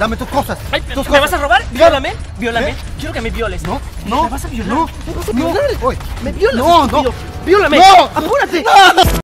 Dame tus cosas. Ay, tus ¿Me cosas. vas a robar? Viólame, viólame. ¿Eh? Quiero que me violes. No, no. ¿Me vas a violar? No, ¿Me vas a violar? Oye, ¿Me violas? No, no. ¡Viólame! No. ¡Apúrate! No.